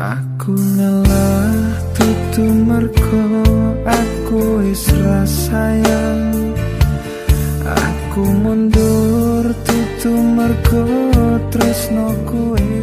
Aku ngalah tutu merko aku isra sayang. Aku mundur tutu merko tresno kuih